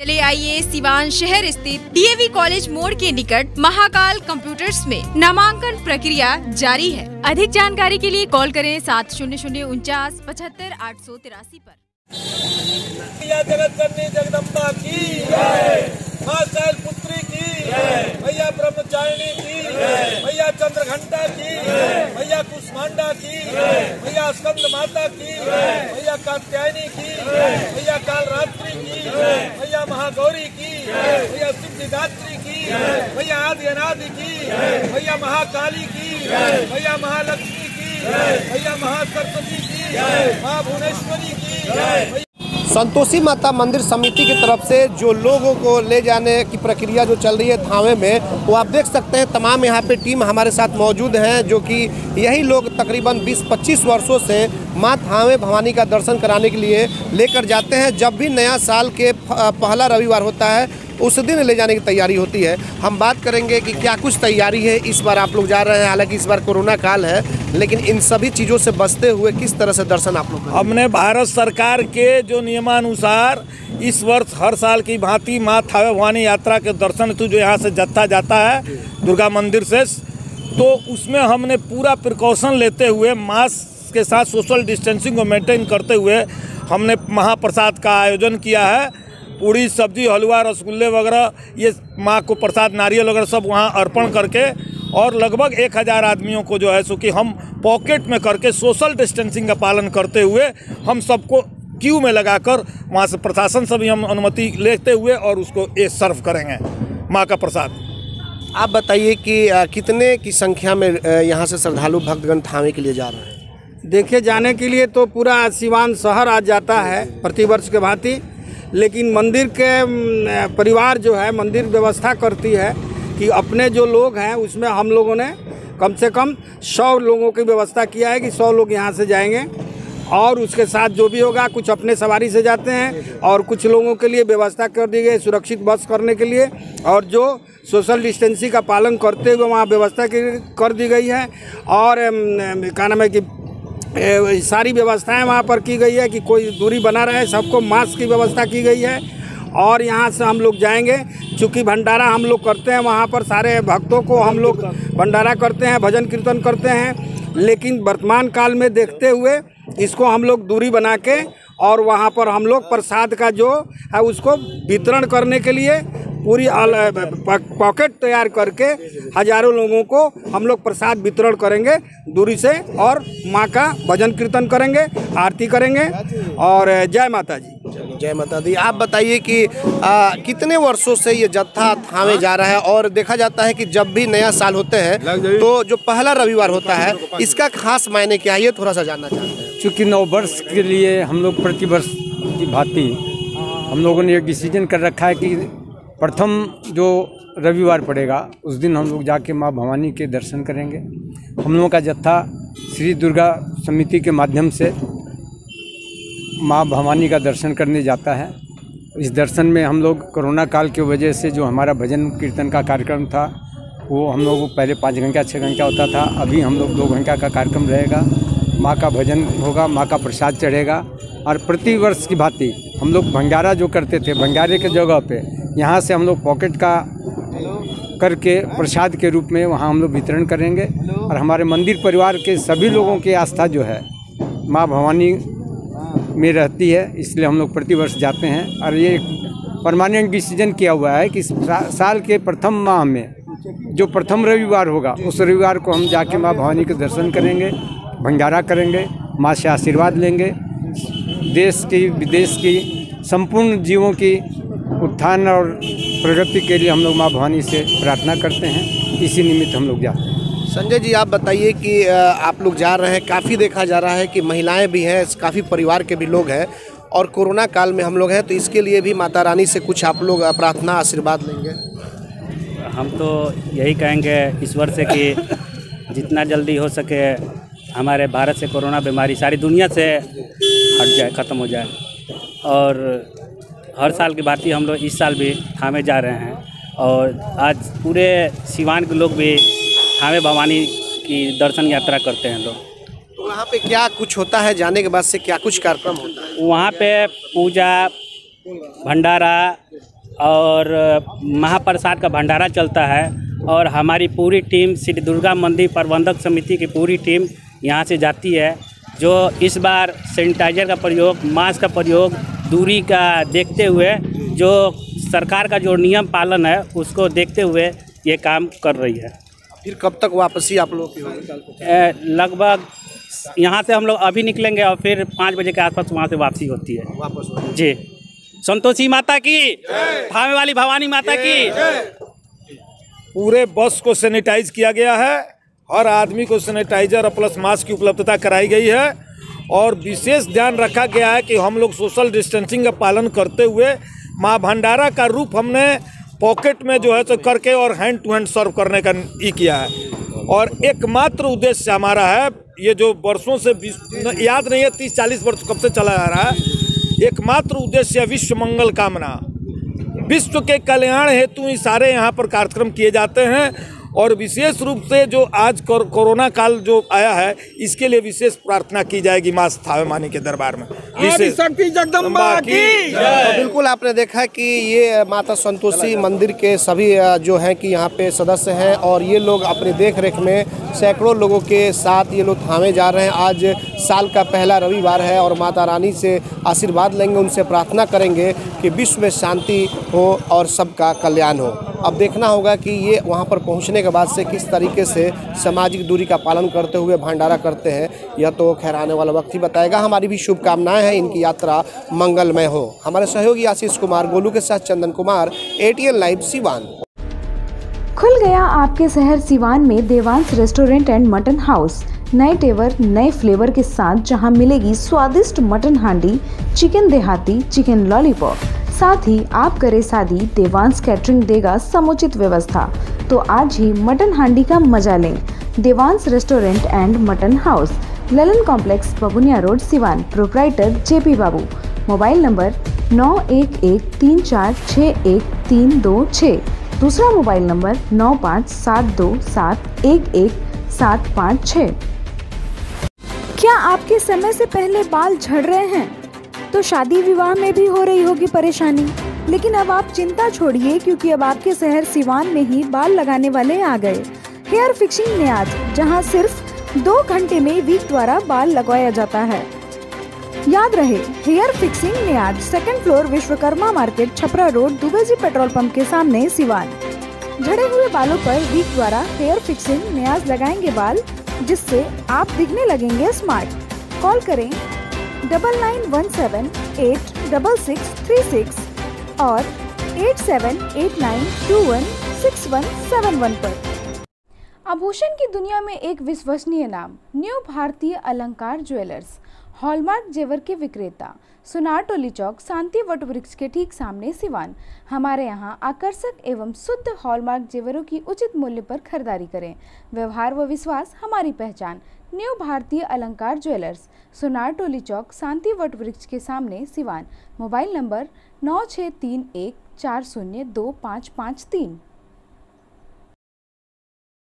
चले आइए सिवान शहर स्थित डीएवी कॉलेज मोड़ के निकट महाकाल कंप्यूटर्स में नामांकन प्रक्रिया जारी है। अधिक जानकारी के लिए कॉल करें सात शून्य शून्य उनचास पचहत्तर आठ सौ तिरासी आरोप जगत जननी जगदम्बा की माँ पुत्री की भैया ब्रह्मचारिणी की मैया चंद्रघंटा की भैया कुष्मांडा की भैया स्कंद माता की भैया कात्यायनी की मैया कालरात्रि की महागौरी की मैया सिद्धिदात्री की मैया आदि अनादि की मैया महाकाली की भैया महालक्ष्मी की भैया महासरस्वती की माँ भुवनेश्वरी की संतोषी माता मंदिर समिति की तरफ़ से जो लोगों को ले जाने की प्रक्रिया जो चल रही है थावे में, वो आप देख सकते हैं, तमाम यहाँ पे टीम हमारे साथ मौजूद हैं, जो कि यही लोग तकरीबन 20-25 वर्षों से माँ थावे भवानी का दर्शन कराने के लिए लेकर जाते हैं। जब भी नया साल के पहला रविवार होता है, उस दिन ले जाने की तैयारी होती है। हम बात करेंगे कि क्या कुछ तैयारी है, इस बार आप लोग जा रहे हैं। हालाँकि इस बार कोरोना काल है, लेकिन इन सभी चीज़ों से बचते हुए किस तरह से दर्शन आप लोग हमने भारत सरकार के जो नियमानुसार इस वर्ष हर साल की भांति माँ थावे भवानी यात्रा के दर्शन हेतु जो यहाँ से जत्था जाता है, दुर्गा मंदिर से तो उसमें हमने पूरा प्रिकॉशन लेते हुए मास्क के साथ सोशल डिस्टेंसिंग को मेंटेन करते हुए हमने महाप्रसाद का आयोजन किया है। पूरी सब्ज़ी, हलवा, रसगुल्ले वगैरह, ये माँ को प्रसाद, नारियल वगैरह सब वहाँ अर्पण करके और लगभग एक हज़ार आदमियों को जो है सो कि हम पॉकेट में करके सोशल डिस्टेंसिंग का पालन करते हुए हम सबको क्यू में लगाकर वहाँ से प्रशासन से भी हम अनुमति लेते हुए और उसको ये सर्व करेंगे। माँ का प्रसाद। आप बताइए कि कितने की संख्या में यहाँ से श्रद्धालु भक्तगण थावे के लिए जा रहे हैं? देखे जाने के लिए तो पूरा सिवान शहर आ जाता है प्रतिवर्ष के भांति, लेकिन मंदिर के परिवार जो है, मंदिर व्यवस्था करती है कि अपने जो लोग हैं, उसमें हम लोगों ने कम से कम सौ लोगों की व्यवस्था किया है कि सौ लोग यहाँ से जाएँगे और उसके साथ जो भी होगा, कुछ अपने सवारी से जाते हैं और कुछ लोगों के लिए व्यवस्था कर दी गई, सुरक्षित बस करने के लिए और जो सोशल डिस्टेंसिंग का पालन करते हुए वहाँ व्यवस्था कर दी गई है। और क्या नाम है कि सारी व्यवस्थाएँ वहाँ पर की गई है कि कोई दूरी बना रहे, सबको मास्क की व्यवस्था की गई है। और यहाँ से हम लोग जाएँगे, चूँकि भंडारा हम लोग करते हैं वहाँ पर, सारे भक्तों को हम लोग भंडारा करते हैं, भजन कीर्तन करते हैं। लेकिन वर्तमान काल में देखते हुए इसको हम लोग दूरी बना के और वहाँ पर हम लोग प्रसाद का जो है उसको वितरण करने के लिए पूरी पॉकेट तैयार करके हज़ारों लोगों को हम लोग प्रसाद वितरण करेंगे दूरी से और माँ का भजन कीर्तन करेंगे आरती करेंगे और जय माता जी जय माता दी आप बताइए कि अ, कितने वर्षों से ये जत्था थावे जा रहा है? और देखा जाता है कि जब भी नया साल होते हैं तो जो पहला रविवार होता है इसका खास मायने क्या है? ये थोड़ा सा जानना चाहते हैं। चूँकि नौ वर्ष के लिए हम लोग प्रति वर्ष की भांति हम लोगों ने एक डिसीज़न कर रखा है कि प्रथम जो रविवार पड़ेगा, उस दिन हम लोग जाके माँ भवानी के दर्शन करेंगे। हम लोगों का जत्था श्री दुर्गा समिति के माध्यम से माँ भवानी का दर्शन करने जाता है। इस दर्शन में हम लोग कोरोना काल की वजह से जो हमारा भजन कीर्तन का कार्यक्रम था, वो हम लोग पहले पाँच घंटा छः घंटा होता था। अभी हम लोग दो घंटा का कार्यक्रम रहेगा। माँ का भजन होगा, माँ का प्रसाद चढ़ेगा। और प्रतिवर्ष की भांति हम लोग भंडारा जो करते थे भंडारे के जगह पे यहाँ से हम लोग पॉकेट का करके प्रसाद के रूप में वहाँ हम लोग वितरण करेंगे। और हमारे मंदिर परिवार के सभी लोगों की आस्था जो है, माँ भवानी में रहती है, इसलिए हम लोग प्रतिवर्ष जाते हैं। और ये परमानेंट डिसीज़न किया हुआ है कि साल के प्रथम माह में, जो प्रथम रविवार होगा, उस रविवार को हम जाके माँ भवानी के दर्शन करेंगे, भंडारा करेंगे, माँ से आशीर्वाद लेंगे। देश की, विदेश की, संपूर्ण जीवों की उत्थान और प्रगति के लिए हम लोग माँ भवानी से प्रार्थना करते हैं। इसी निमित्त हम लोग जाते हैं। संजय जी आप बताइए कि आप लोग जा रहे हैं काफ़ी देखा जा रहा है कि महिलाएँ भी हैं काफ़ी परिवार के भी लोग हैं और कोरोना काल में हम लोग हैं तो इसके लिए भी माता रानी से कुछ आप लोग प्रार्थना आशीर्वाद लेंगे। हम तो यही कहेंगे ईश्वर से कि जितना जल्दी हो सके हमारे भारत से कोरोना बीमारी सारी दुनिया से हट जाए ख़त्म हो जाए। और हर साल की भांति हम लोग इस साल भी थामे जा रहे हैं और आज पूरे सिवान के लोग भी थामे भवानी की दर्शन यात्रा करते हैं लोग। तो वहाँ पे क्या कुछ होता है? जाने के बाद से क्या कुछ कार्यक्रम होता है? वहाँ पे पूजा भंडारा और महाप्रसाद का भंडारा चलता है और हमारी पूरी टीम श्री दुर्गा मंदिर प्रबंधक समिति की पूरी टीम यहाँ से जाती है जो इस बार सैनिटाइजर का प्रयोग मास्क का प्रयोग दूरी का देखते हुए जो सरकार का जो नियम पालन है उसको देखते हुए ये काम कर रही है। फिर कब तक वापसी आप लोग की लगभग यहाँ से हम लोग अभी निकलेंगे और फिर पाँच बजे के आसपास वहाँ से वापसी होती है। वापस जी। संतोषी माता की थामे वाली भवानी माता की। पूरे बस को सैनिटाइज किया गया है। हर आदमी को सैनिटाइजर और प्लस मास्क की उपलब्धता कराई गई है। और विशेष ध्यान रखा गया है कि हम लोग सोशल डिस्टेंसिंग का पालन करते हुए माँ भंडारा का रूप हमने पॉकेट में जो है तो करके और हैंड टू हैंड सर्व करने का ई किया है। और एकमात्र उद्देश्य हमारा है, ये जो वर्षों से याद नहीं है, तीस, चालीस वर्ष कब से चला आ रहा है, एकमात्र उद्देश्य विश्व मंगल कामना। विश्व के कल्याण हेतु ही सारे यहाँ पर कार्यक्रम किए जाते हैं और विशेष रूप से जो आज कोर- कोरोना काल जो आया है इसके लिए विशेष प्रार्थना की जाएगी माँ थावे मानी के दरबार में। विशेष शक्ति जगदम्बा की। तो बिल्कुल आपने देखा कि ये माता संतोषी मंदिर के सभी जो हैं कि यहाँ पे सदस्य हैं और ये लोग अपने देख रेख में सैकड़ों लोगों के साथ ये लोग थामे जा रहे हैं। आज साल का पहला रविवार है और माता रानी से आशीर्वाद लेंगे उनसे प्रार्थना करेंगे कि विश्व में शांति हो और सबका कल्याण हो। अब देखना होगा कि ये वहाँ पर पहुँचने के बाद से किस तरीके से सामाजिक दूरी का पालन करते हुए भंडारा करते हैं, यह तो खैर आने वाला वक्त ही बताएगा। हमारी भी शुभकामनाएँ हैं, इनकी यात्रा मंगलमय हो। हमारे सहयोगी आशीष कुमार, गोलू के साथ चंदन कुमार एटीएन लाइव सिवान। खुल गया आपके शहर सिवान में Devansh restaurant and mutton house. नए टेवर, नए फ्लेवर के साथ जहाँ मिलेगी स्वादिष्ट मटन हांडी, चिकन देहाती, चिकन लॉलीपॉप। साथ ही आप करे शादी, देवांश कैटरिंग देगा समुचित व्यवस्था। तो आज ही मटन हांडी का मज़ा लें। Devansh restaurant and mutton house Lalan complex Babunia road, Siwan. Proprietor JP Babu. Mobile number नौ एक एक तीन चार छः एक तीन दो छः दूसरा मोबाइल नंबर नौ पाँच सात दो सात एक एक सात पाँच छः क्या आपके समय से पहले बाल झड़ रहे हैं? तो शादी विवाह में भी हो रही होगी परेशानी। लेकिन अब आप चिंता छोड़िए, क्योंकि अब आपके शहर सिवान में ही बाल लगाने वाले आ गए। हेयर फिक्सिंग न्याज जहाँ सिर्फ़ दो घंटे में वीक द्वारा बाल लगवाया जाता है। याद रहे, hair fixing Niyaz second floor Vishwakarma market, Chhapra road Dubey ji petrol pump के सामने सिवान। झड़े हुए बालों पर वीक द्वारा हेयर फिक्सिंग न्याज लगाएँगे बाल, जिससे आप दिखने लगेंगे स्मार्ट। कॉल करें double nine one seven eight double six three six और eight seven eight nine two one six one seven one पर। आभूषण की दुनिया में एक विश्वसनीय नाम, न्यू भारतीय अलंकार ज्वेलर्स हॉलमार्क जेवर के विक्रेता सुनार टोली चौक, शांति वट वृक्ष के ठीक सामने सिवान। हमारे यहाँ आकर्षक एवं शुद्ध हॉलमार्क जेवरों की उचित मूल्य पर खरीदारी करें। व्यवहार व विश्वास, हमारी पहचान। न्यू भारतीय अलंकार ज्वेलर्स, सुनार टोली चौक, शांति वट वृक्ष के सामने सिवान। मोबाइल नंबर नौ छः तीन एक चार शून्य दो पाँच पाँच तीन।